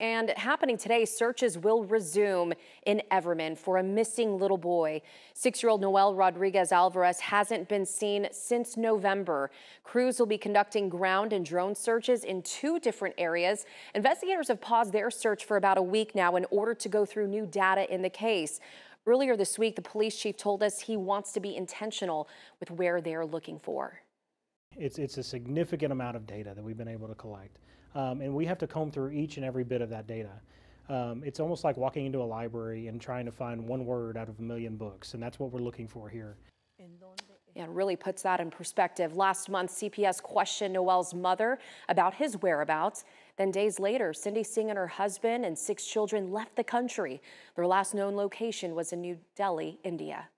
And happening today, searches will resume in Everman for a missing little boy. Six year old Noel Rodriguez Alvarez hasn't been seen since November. Crews will be conducting ground and drone searches in two different areas. Investigators have paused their search for about a week now in order to go through new data in the case. Earlier this week, the police chief told us he wants to be intentional with where they're looking for. It's, it's a significant amount of data that we've been able to collect. Um, and we have to comb through each and every bit of that data. Um, it's almost like walking into a library and trying to find one word out of a million books, and that's what we're looking for here. Yeah, really puts that in perspective. Last month, CPS questioned Noel's mother about his whereabouts. Then days later, Cindy Singh and her husband and six children left the country. Their last known location was in New Delhi, India.